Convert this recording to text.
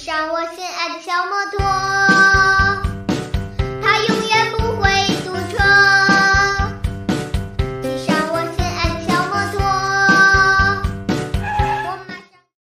上，我心爱的小。